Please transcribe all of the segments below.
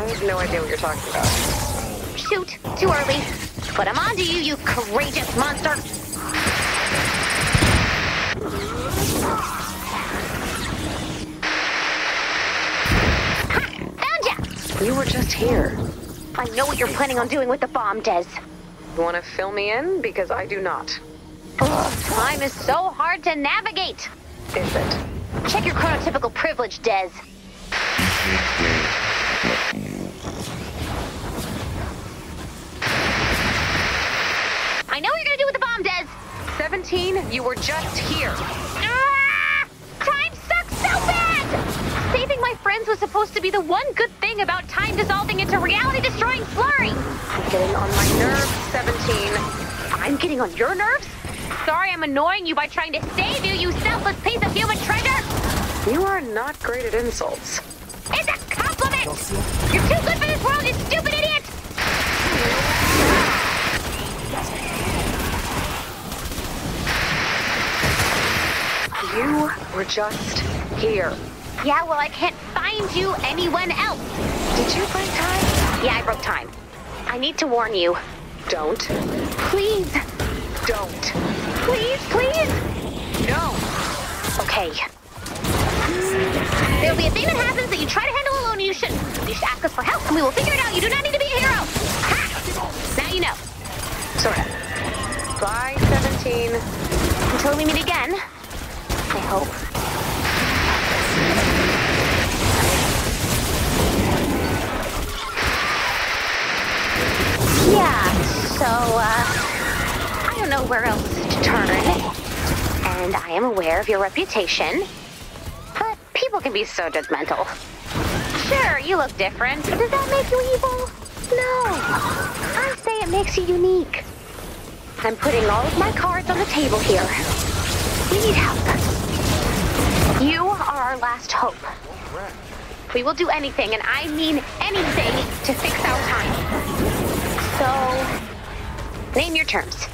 I have no idea what you're talking about. Shoot, too early. But I'm onto you, you courageous monster. Ha! Found ya! You were just here. I know what you're planning on doing with the bomb, Des. You want to fill me in? Because I do not. Ugh, time is so hard to navigate. Is it? Check your chronotypical privilege, Des. I know what you're gonna do with the bomb, Des. 17, you were just here. Ah! Time sucks so bad! Saving my friends was supposed to be the one good thing about time dissolving into reality-destroying slurry. I'm getting on my nerves, 17. I'm getting on your nerves? Sorry I'm annoying you by trying to save you, you selfless piece of human treasure! You are not great at insults. It's a compliment! You're too good for this world, you stupid idiot! You were just here. Yeah, well, I can't find you anyone else. Did you break time? Yeah, I broke time. I need to warn you. Don't. Please, Don't. please, please! No. Okay. There'll be a thing that happens that you try to handle alone and you shouldn't. You should ask us for help and we will figure it out. You do not need to be a hero. Ha! Now you know. Sort of. Bye, 17. Until we meet again, I hope. I where else to turn. And I am aware of your reputation. But people can be so judgmental. Sure, you look different. Does that make you evil? No. I say it makes you unique. I'm putting all of my cards on the table here. We need help. You are our last hope. We will do anything, and I mean anything, to fix our time. So, name your terms.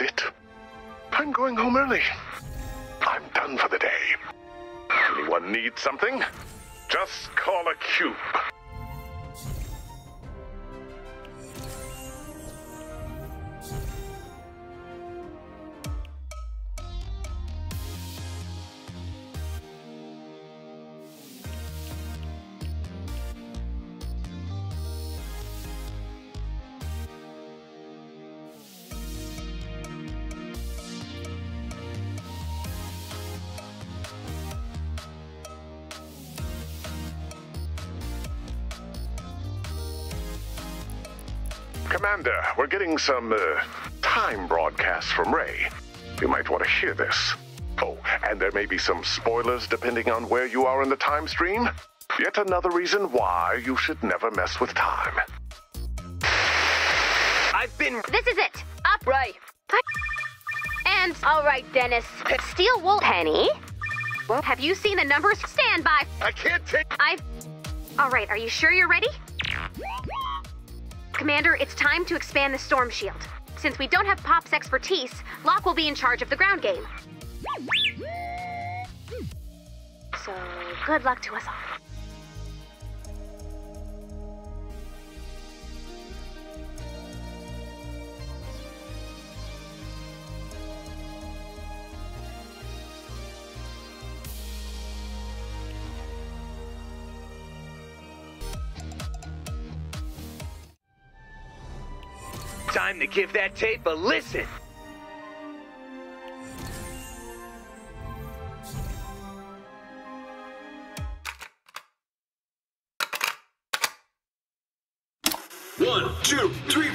It. I'm going home early. I'm done for the day. Anyone need something? Just call a cube. Commander, we're getting some uh, time broadcasts from Ray. You might want to hear this. Oh, and there may be some spoilers depending on where you are in the time stream. Yet another reason why you should never mess with time. I've been This is it. Up. right. And, all right, Dennis. Steel wool. Penny. Well, have you seen the numbers? Stand by. I can't take. I've. All right, are you sure you're ready? Commander, it's time to expand the storm shield. Since we don't have Pop's expertise, Locke will be in charge of the ground game. So, good luck to us all. Time to give that tape a listen. One, two, three,